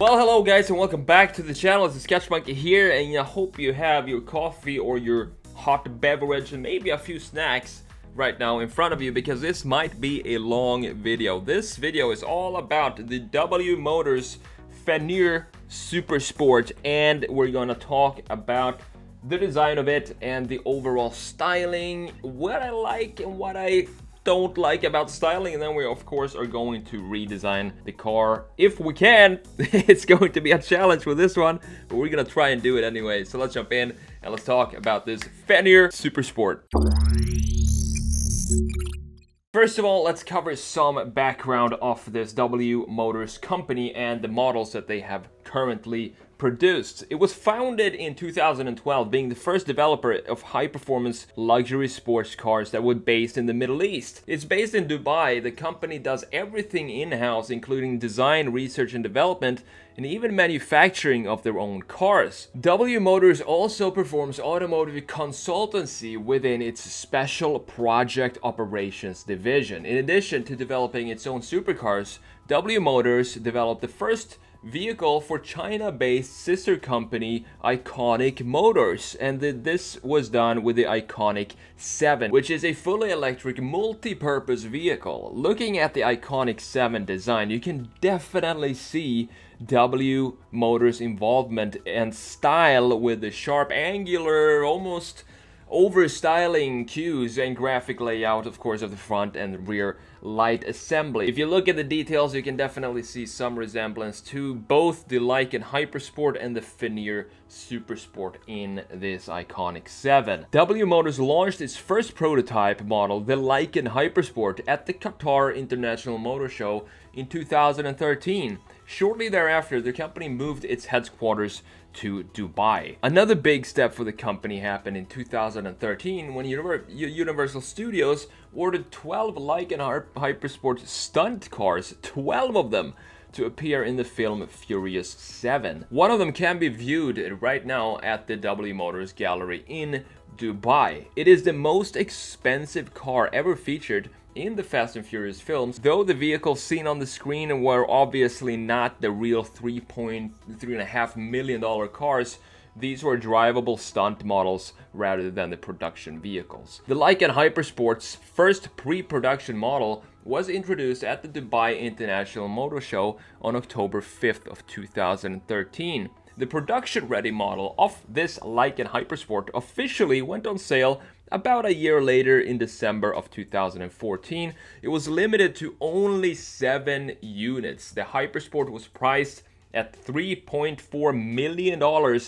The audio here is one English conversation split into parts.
Well, hello guys and welcome back to the channel. It's Sketch Monkey here and I hope you have your coffee or your hot beverage and maybe a few snacks right now in front of you because this might be a long video. This video is all about the W Motors Fenyr Super Sport and we're gonna talk about the design of it and the overall styling, what I like and what I don't like about styling and then we of course are going to redesign the car. If we can it's going to be a challenge with this one but we're gonna try and do it anyway. So let's jump in and let's talk about this Fenyr Super Sport. First of all, let's cover some background of this W Motors company and the models that they have currently produced. It was founded in 2012, being the first developer of high-performance luxury sports cars that were based in the Middle East. It's based in Dubai. The company does everything in-house, including design, research and development, and even manufacturing of their own cars. W Motors also performs automotive consultancy within its special project operations division. In addition to developing its own supercars, W Motors developed the first vehicle for China-based sister company ICONIQ Motors and this was done with the ICONIQ 7 which is a fully electric multi-purpose vehicle. Looking at the ICONIQ 7 design you can definitely see W Motors involvement and style with the sharp angular almost over-styling cues and graphic layout, of course, of the front and rear light assembly. If you look at the details, you can definitely see some resemblance to both the Lykan Hypersport and the Fenyr Supersport in this ICONIQ 7. W Motors launched its first prototype model, the Lykan Hypersport, at the Qatar International Motor Show in 2013. Shortly thereafter, the company moved its headquarters to Dubai. Another big step for the company happened in 2013 when Universal Studios ordered 12 Lykan Hypersport stunt cars, 12 of them, to appear in the film Furious 7. One of them can be viewed right now at the W Motors Gallery in Dubai. It is the most expensive car ever featured in the Fast and Furious films, though the vehicles seen on the screen were obviously not the real 3.3.5 million dollar cars, these were drivable stunt models rather than the production vehicles. The Lykan Hypersport's first pre-production model was introduced at the Dubai International Motor Show on October 5th of 2013. The production-ready model of this Lykan Hypersport officially went on sale about a year later in December of 2014. It was limited to only 7 units. The Hypersport was priced at $3.4 million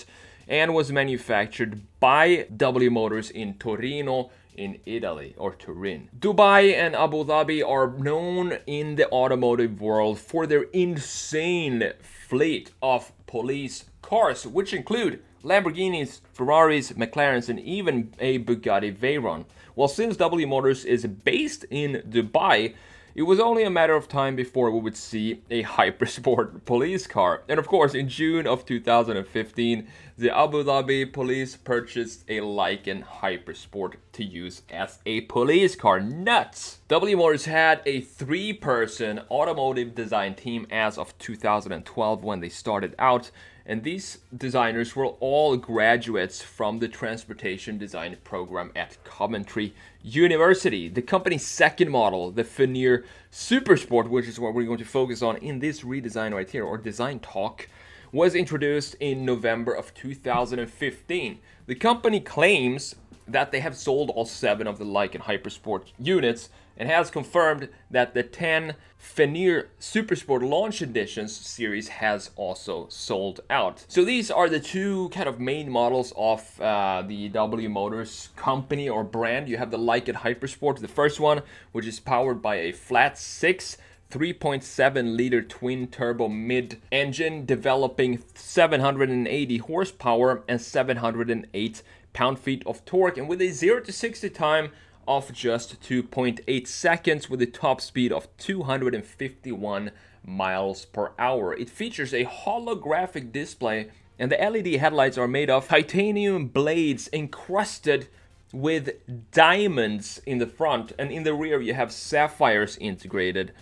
and was manufactured by W Motors in Torino, in Italy or Turin. Dubai and Abu Dhabi are known in the automotive world for their insane fleet of police cars, which include Lamborghinis, Ferraris, McLarens, and even a Bugatti Veyron. Well, since W Motors is based in Dubai, it was only a matter of time before we would see a hypersport police car. And of course, in June of 2015, the Abu Dhabi police purchased a Lykan Hypersport to use as a police car. Nuts! W Motors had a three-person automotive design team as of 2012 when they started out, and these designers were all graduates from the transportation design program at Coventry University. The company's second model, the Fenyr Supersport, which is what we're going to focus on in this redesign right here, or design talk, was introduced in November of 2015. The company claims that they have sold all seven of the Lykan Hypersport units and has confirmed that the 10 Fenyr Supersport Launch Editions series has also sold out. So these are the two kind of main models of uh, the W Motors company or brand. You have the Lykan Hypersport, the first one, which is powered by a flat 6 3.7 liter twin turbo mid engine developing 780 horsepower and 708 pound-feet of torque and with a 0 to 60 time of just 2.8 seconds with a top speed of 251 miles per hour. It features a holographic display and the LED headlights are made of titanium blades encrusted with diamonds in the front and in the rear you have sapphires integrated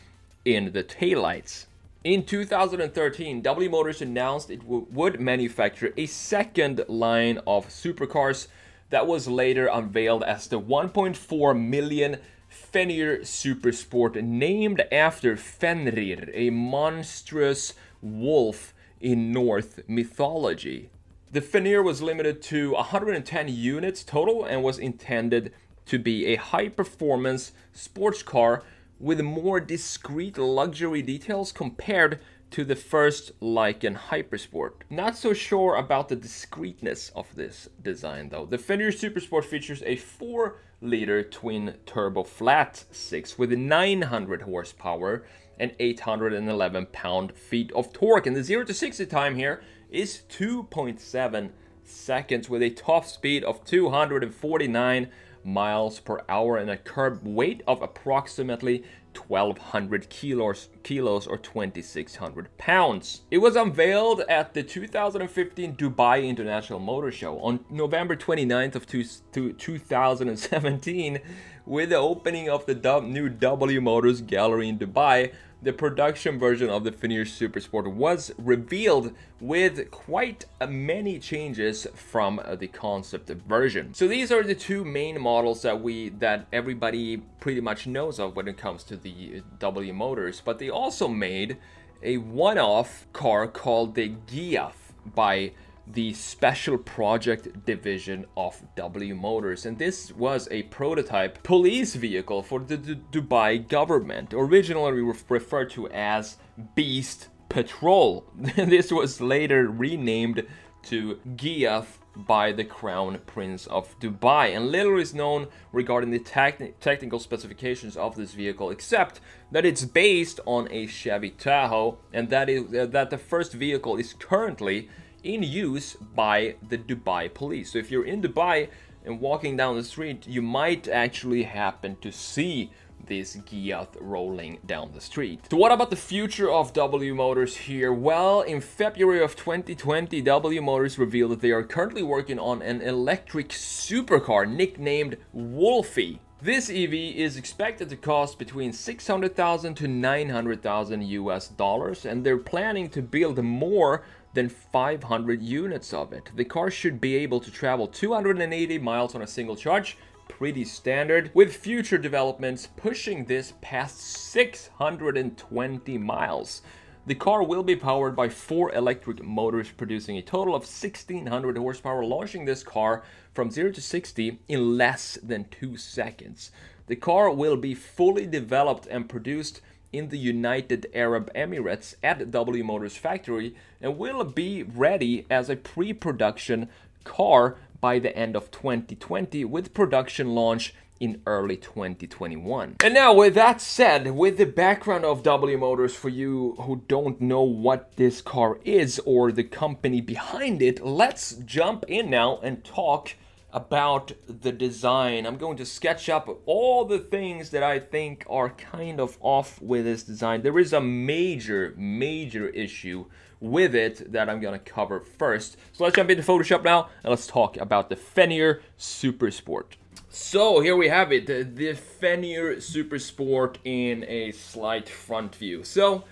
in the taillights. In 2013, W Motors announced it would manufacture a second line of supercars that was later unveiled as the 1.4 million Fenyr Supersport, named after Fenrir, a monstrous wolf in Norse mythology. The Fenyr was limited to 110 units total and was intended to be a high performance sports car with more discreet luxury details compared to the first Lykan Hypersport. Not so sure about the discreteness of this design though. The Fenyr Supersport features a 4 liter twin turbo flat 6 with 900 horsepower and 811 pound-feet of torque. And the 0 to 60 time here is 2.7 seconds with a top speed of 249 miles per hour and a curb weight of approximately 1200 kilos, kilos or 2600 pounds. It was unveiled at the 2015 Dubai International Motor Show on November 29th of two, 2017 with the opening of the new W Motors gallery in Dubai the production version of the Fenyr Supersport was revealed with quite many changes from the concept version. So these are the two main models that we that everybody pretty much knows of when it comes to the W Motors, but they also made a one-off car called the Ghiath by the Special Project Division of W Motors. And this was a prototype police vehicle for the D Dubai government, originally we were referred to as Beast Patrol. this was later renamed to Ghiath by the Crown Prince of Dubai. And little is known regarding the technical specifications of this vehicle, except that it's based on a Chevy Tahoe, and that is uh, that the first vehicle is currently in use by the Dubai police. So if you're in Dubai and walking down the street, you might actually happen to see this Ghiath rolling down the street. So what about the future of W Motors here? Well, in February of 2020, W Motors revealed that they are currently working on an electric supercar nicknamed Wolfie. This EV is expected to cost between 600,000 to 900,000 US dollars and they're planning to build more than 500 units of it. The car should be able to travel 280 miles on a single charge, pretty standard, with future developments pushing this past 620 miles. The car will be powered by four electric motors producing a total of 1600 horsepower, launching this car from 0 to 60 in less than 2 seconds. The car will be fully developed and produced in the United Arab Emirates at W Motors factory and will be ready as a pre-production car by the end of 2020 with production launch in early 2021. And now with that said, with the background of W Motors for you who don't know what this car is or the company behind it, let's jump in now and talk about the design. I'm going to sketch up all the things that I think are kind of off with this design. There is a major, major issue with it that I'm gonna cover first. So let's jump into Photoshop now and let's talk about the Fenyr Super Sport. So here we have it, the, the Fenyr Super Sport in a slight front view. So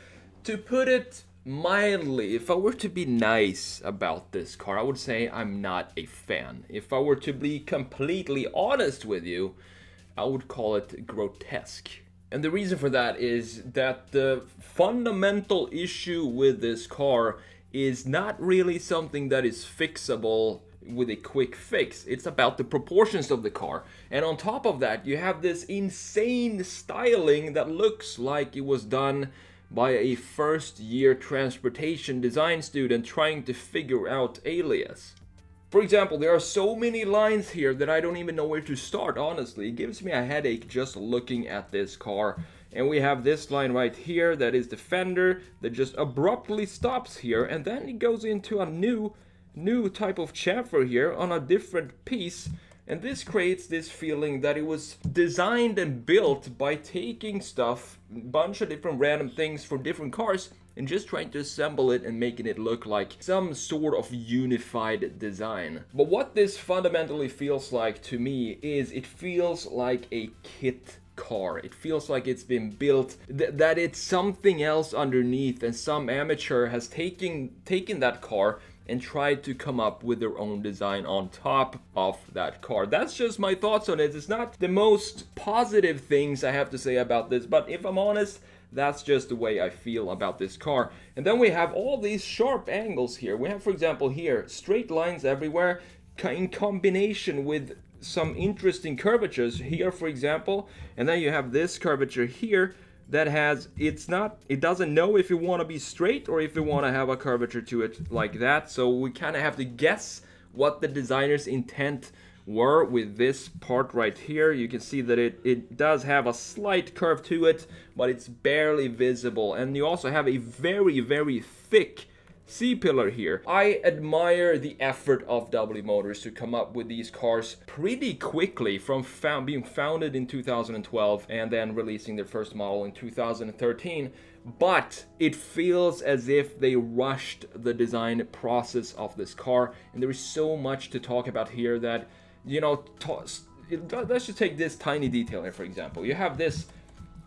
to put it mildly, if I were to be nice about this car, I would say I'm not a fan. If I were to be completely honest with you, I would call it grotesque. And the reason for that is that the fundamental issue with this car is not really something that is fixable with a quick fix. It's about the proportions of the car. And on top of that, you have this insane styling that looks like it was done by a first year transportation design student trying to figure out alias. For example, there are so many lines here that I don't even know where to start, honestly. It gives me a headache just looking at this car. And we have this line right here that is the fender that just abruptly stops here and then it goes into a new new type of chamfer here on a different piece and this creates this feeling that it was designed and built by taking stuff, bunch of different random things from different cars, and just trying to assemble it and making it look like some sort of unified design. But what this fundamentally feels like to me is it feels like a kit car. It feels like it's been built, th that it's something else underneath and some amateur has taken, taken that car and tried to come up with their own design on top of that car. That's just my thoughts on it. It's not the most positive things I have to say about this, but if I'm honest, that's just the way I feel about this car. And then we have all these sharp angles here. We have, for example, here, straight lines everywhere in combination with some interesting curvatures here, for example. And then you have this curvature here that has, it's not, it doesn't know if you want to be straight or if you want to have a curvature to it like that. So we kind of have to guess what the designer's intent were with this part right here. You can see that it, it does have a slight curve to it, but it's barely visible. And you also have a very, very thick C-pillar here. I admire the effort of W Motors to come up with these cars pretty quickly from found, being founded in 2012 and then releasing their first model in 2013 but it feels as if they rushed the design process of this car and there is so much to talk about here that you know let's just take this tiny detail here for example you have this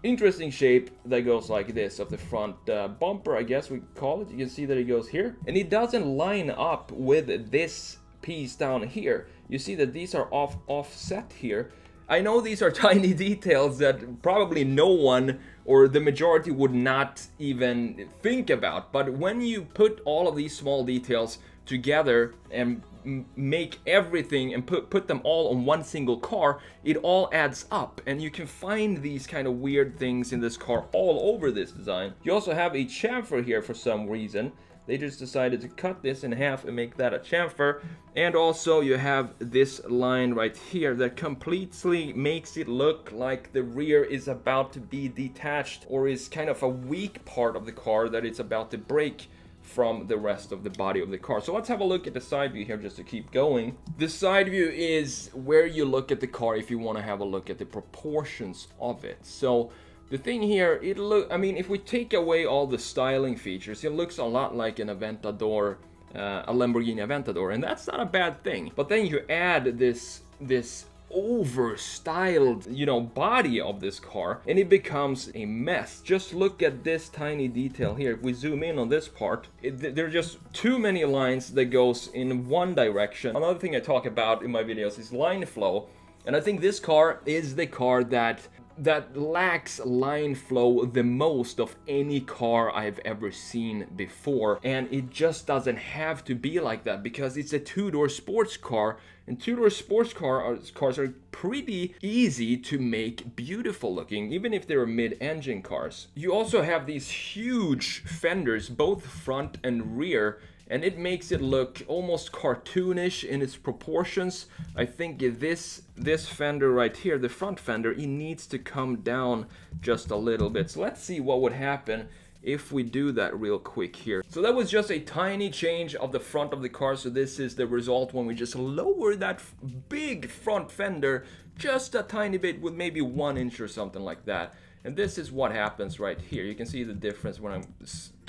interesting shape that goes like this of the front uh, bumper I guess we call it. You can see that it goes here. And it doesn't line up with this piece down here. You see that these are off offset here. I know these are tiny details that probably no one or the majority would not even think about. But when you put all of these small details together and make everything and put put them all on one single car it all adds up. And you can find these kind of weird things in this car all over this design. You also have a chamfer here for some reason. They just decided to cut this in half and make that a chamfer. And also you have this line right here that completely makes it look like the rear is about to be detached or is kind of a weak part of the car that it's about to break from the rest of the body of the car. So let's have a look at the side view here just to keep going. The side view is where you look at the car if you want to have a look at the proportions of it. So the thing here, it look. I mean, if we take away all the styling features, it looks a lot like an Aventador, uh, a Lamborghini Aventador, and that's not a bad thing. But then you add this this over styled you know body of this car and it becomes a mess. Just look at this tiny detail here. If we zoom in on this part it, there are just too many lines that goes in one direction. Another thing i talk about in my videos is line flow and i think this car is the car that that lacks line flow the most of any car I've ever seen before and it just doesn't have to be like that because it's a two-door sports car and two-door sports car are, cars are pretty easy to make beautiful looking even if they're mid-engine cars. You also have these huge fenders both front and rear and it makes it look almost cartoonish in its proportions. I think this this fender right here, the front fender, it needs to come down just a little bit. So let's see what would happen if we do that real quick here. So that was just a tiny change of the front of the car. So this is the result when we just lower that big front fender just a tiny bit with maybe one inch or something like that. And this is what happens right here. You can see the difference when I'm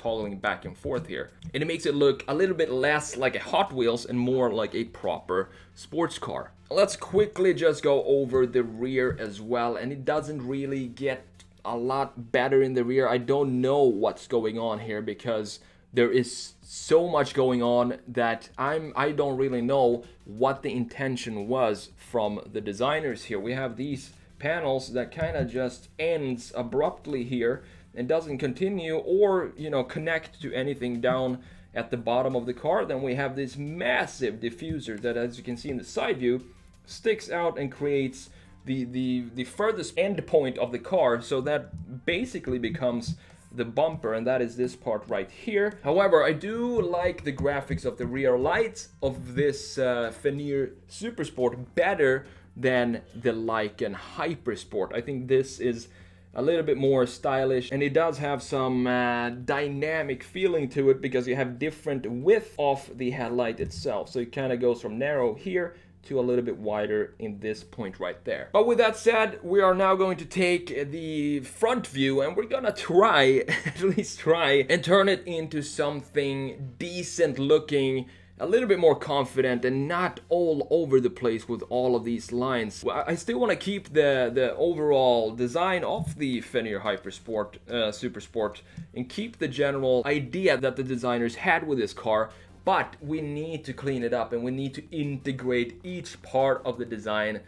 toggling back and forth here. And it makes it look a little bit less like a Hot Wheels and more like a proper sports car. Let's quickly just go over the rear as well. And it doesn't really get a lot better in the rear. I don't know what's going on here because there is so much going on that I'm I don't really know what the intention was from the designers here. We have these panels that kind of just ends abruptly here and doesn't continue or you know connect to anything down at the bottom of the car then we have this massive diffuser that as you can see in the side view sticks out and creates the the the furthest end point of the car. So that basically becomes the bumper and that is this part right here. However i do like the graphics of the rear lights of this uh, Fenyr Supersport better than the Lykan Hypersport. I think this is a little bit more stylish and it does have some uh, dynamic feeling to it because you have different width of the headlight itself so it kind of goes from narrow here to a little bit wider in this point right there. But with that said, we are now going to take the front view and we're gonna try, at least try, and turn it into something decent looking a little bit more confident and not all over the place with all of these lines. I still want to keep the, the overall design of the Fenyr Hypersport, uh, Supersport, and keep the general idea that the designers had with this car, but we need to clean it up and we need to integrate each part of the design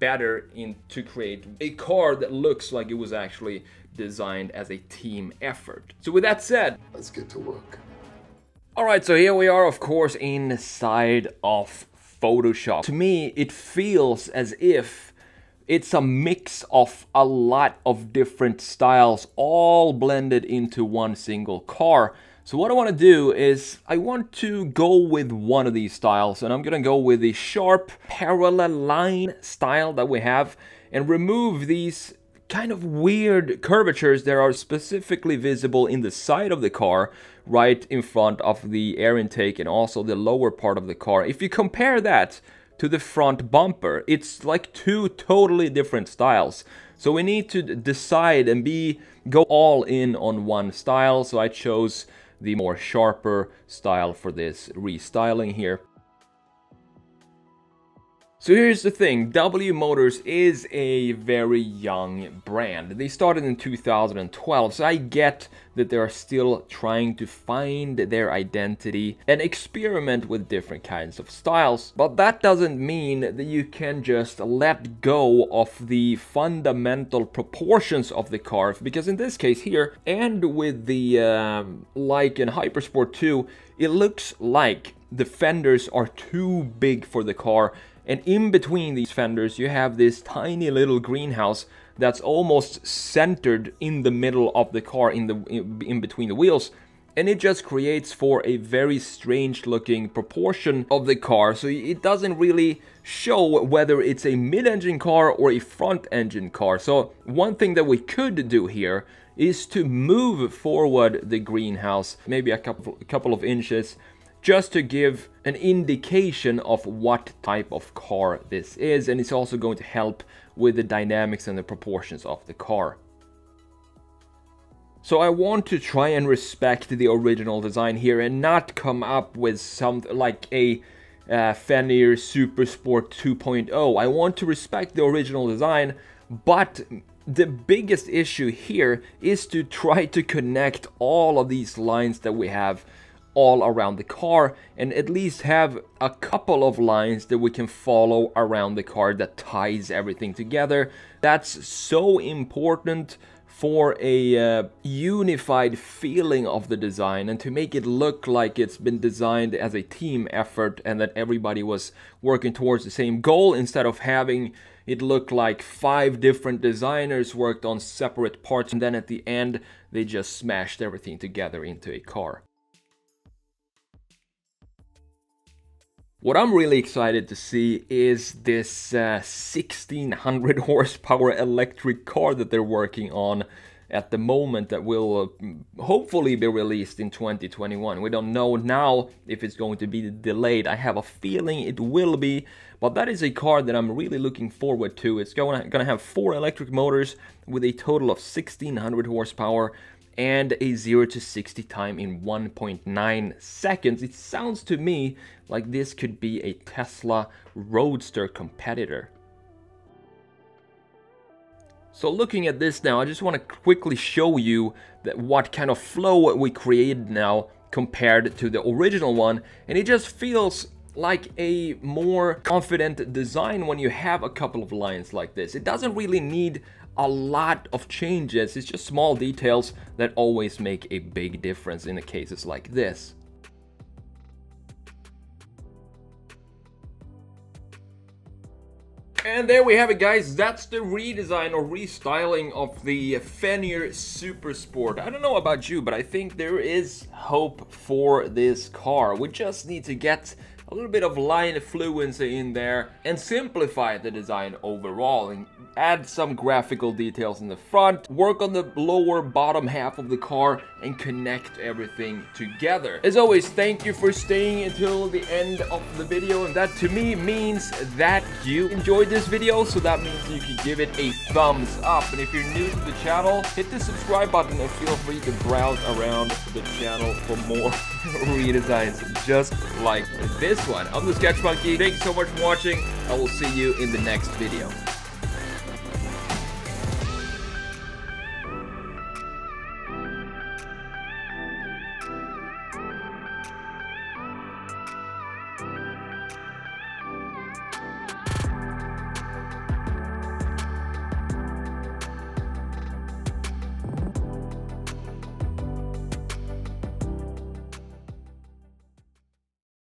better in to create a car that looks like it was actually designed as a team effort. So with that said, let's get to work. Alright, so here we are of course inside of Photoshop. To me, it feels as if it's a mix of a lot of different styles all blended into one single car. So what I want to do is I want to go with one of these styles and I'm going to go with the sharp parallel line style that we have and remove these kind of weird curvatures that are specifically visible in the side of the car right in front of the air intake and also the lower part of the car. If you compare that to the front bumper, it's like two totally different styles. So we need to decide and be go all in on one style. So I chose the more sharper style for this restyling here. So here's the thing, W Motors is a very young brand. They started in 2012, so I get that they are still trying to find their identity and experiment with different kinds of styles. But that doesn't mean that you can just let go of the fundamental proportions of the car, because in this case here, and with the um, Lykan Hypersport 2, it looks like the fenders are too big for the car and in between these fenders, you have this tiny little greenhouse that's almost centered in the middle of the car, in the in between the wheels. And it just creates for a very strange looking proportion of the car. So it doesn't really show whether it's a mid-engine car or a front-engine car. So one thing that we could do here is to move forward the greenhouse maybe a couple, a couple of inches just to give an indication of what type of car this is and it's also going to help with the dynamics and the proportions of the car. So I want to try and respect the original design here and not come up with something like a uh, Fenyr Super Sport 2.0. I want to respect the original design, but the biggest issue here is to try to connect all of these lines that we have all around the car and at least have a couple of lines that we can follow around the car that ties everything together. That's so important for a uh, unified feeling of the design and to make it look like it's been designed as a team effort and that everybody was working towards the same goal instead of having it look like five different designers worked on separate parts and then at the end they just smashed everything together into a car. What I'm really excited to see is this uh, 1600 horsepower electric car that they're working on at the moment that will uh, hopefully be released in 2021. We don't know now if it's going to be delayed. I have a feeling it will be, but that is a car that I'm really looking forward to. It's going to, going to have four electric motors with a total of 1600 horsepower and a 0 to 60 time in 1.9 seconds. It sounds to me like this could be a Tesla Roadster competitor. So looking at this now, I just want to quickly show you that what kind of flow we created now compared to the original one. And it just feels like a more confident design when you have a couple of lines like this. It doesn't really need a lot of changes. It's just small details that always make a big difference in cases like this. And there we have it guys, that's the redesign or restyling of the Fenyr Super Sport. I don't know about you, but I think there is hope for this car. We just need to get a little bit of line fluency in there and simplify the design overall and add some graphical details in the front, work on the lower bottom half of the car, and connect everything together. As always, thank you for staying until the end of the video, and that to me means that you enjoyed this video, so that means you can give it a thumbs up. And if you're new to the channel, hit the subscribe button and feel free to browse around the channel for more redesigns just like this one. I'm the Sketch Monkey. Thanks so much for watching. I will see you in the next video.